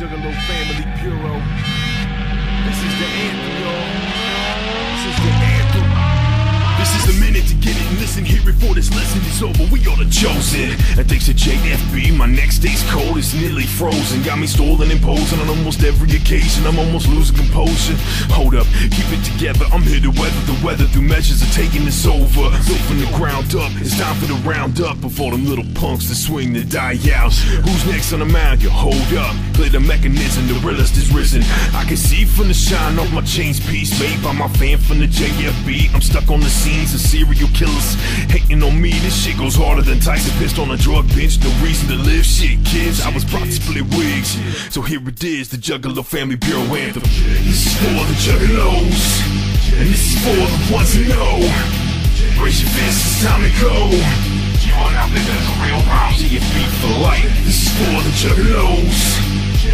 Juggalo family bureau. This is the anthem, y'all. This is the anthem. This is the minute to get it listen, here before this lesson is over. We are the chosen. And thanks to JFB, my next day's cold is nearly frozen. Got me stalling and posing on almost every occasion. I'm almost losing composure. Hold up, keep it together. I'm here to weather the weather through measures of taking this over. Built from the ground up. It's time for the round up before them little punks to swing the die out. Who's next on the mound? You hold up. Clear the mechanism, the realist is risen. I can see from the shine off my chains piece made by my fan from the JFB. I'm stuck on the scenes of serial killers hating on me. This shit goes harder than Tyson pissed on a drug bench. No reason to live. Shit, kids, I was brought to split wigs. So here it is, the Juggalo Family Bureau anthem. This is for the Juggalos, and this is for the ones who know. Raise your fists, it's time to go. You are now living as a real rhyme. JFB for life. This is for the Juggalos,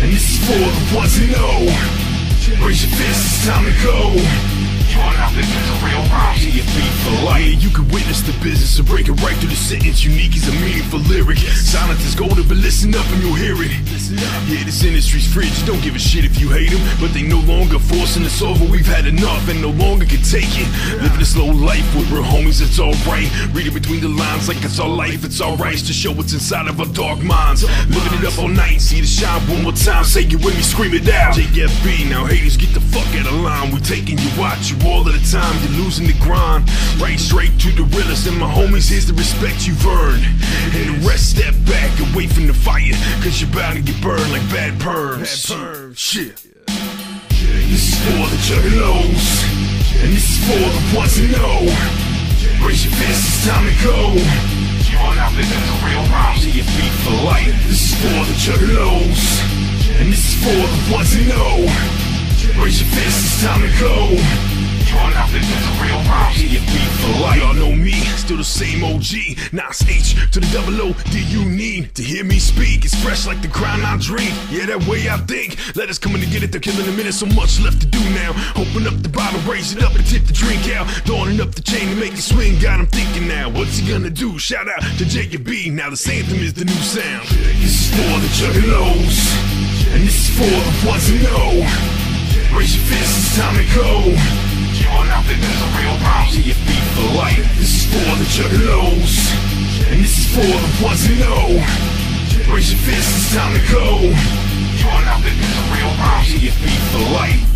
and this is for the ones who know. Raise your fists, it's time to go. You living a real. Yeah, you can witness the business right through the sentence. Unique is meaningful. Silence is golden, but listen up and you'll hear it. Yeah, this industry's frigid. Don't give a shit if you hate them, but they no longer forcing us over. We've had enough and no longer can take it. Living a slow life with real homies, it's alright. Reading between the lines like it's our life, it's alright to show what's inside of our dark minds. Living it up all night, see the shine one more time. Say it with me, scream it out. JFB, now haters get the fuck out of line. We're taking you watch you all of the time. You're losing the grind. Right straight to the realest, and my homies, here's the respect you've earned. And the rest step back away from the fire, cause you're bound to get burned like bad perms. Bad perms. Shit. This is for the juggalos, and this is for the ones who know. Raise your fists, it's time to go. You are now living a real rhyme. JFB for life. This is for the juggalos, and this is for the ones who know. Raise your fists, it's time to go. Still the same OG. Nas H to the double O. Do you need to hear me speak? It's fresh like the crown I drink. Yeah, that way I think. Let us come in to get it. They're killing a minute. So much left to do now. Open up the bottle, raise it up, and tip the drink out. Dawning up the chain to make it swing. God, I'm thinking now. What's he gonna do? Shout out to JB. Now this anthem is the new sound. This is for the juggalos, and this is for the ones who know. Raise your fists, it's time to go. Are now living as a real rhyme. For the and this is for the ones who know. Raise your fists, it's time to go. You are now living as a real rhyme. JFB for